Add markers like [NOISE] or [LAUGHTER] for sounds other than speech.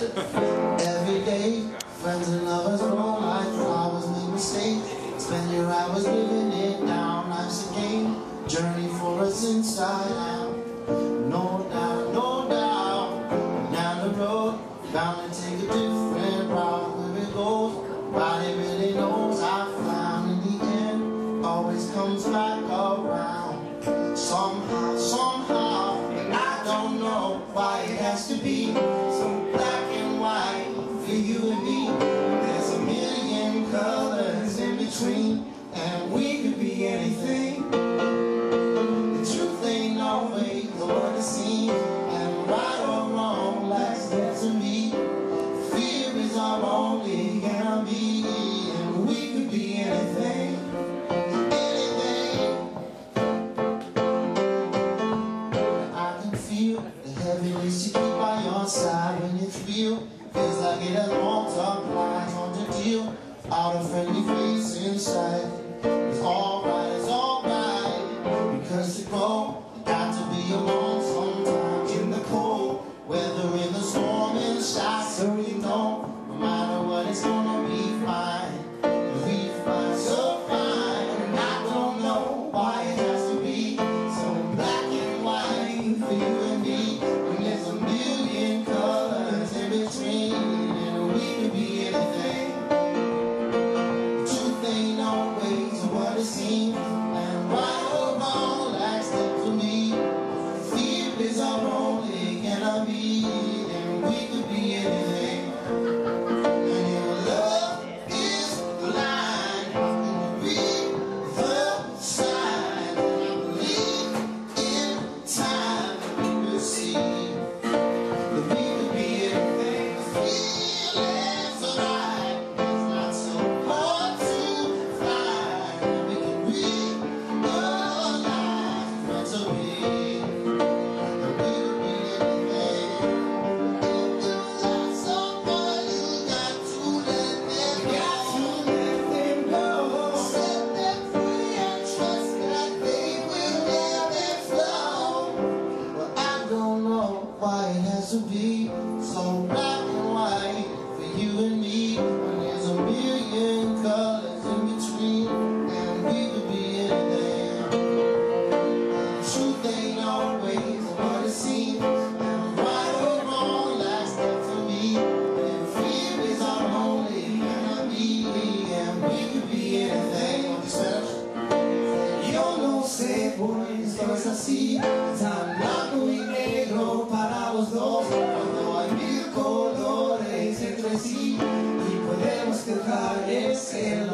[LAUGHS] Every day, friends and lovers roll like flowers, make mistakes. Spend your hours living it down. Life's a game, journey for us inside out. No doubt, no doubt. Down the road, bound to take a different route. Where it goes, body really knows. I found in the end, always comes back around. Somehow, somehow, I don't know why it has to be. There's a million colors in between, and we could be anything. The truth ain't always the one to see, and right or wrong life's there to me. Fear is our only enemy, and we could be anything. anything. I can feel the heaviness you keep by your side when it's real feels like it has out a friendly face inside. to be so right. Yeah.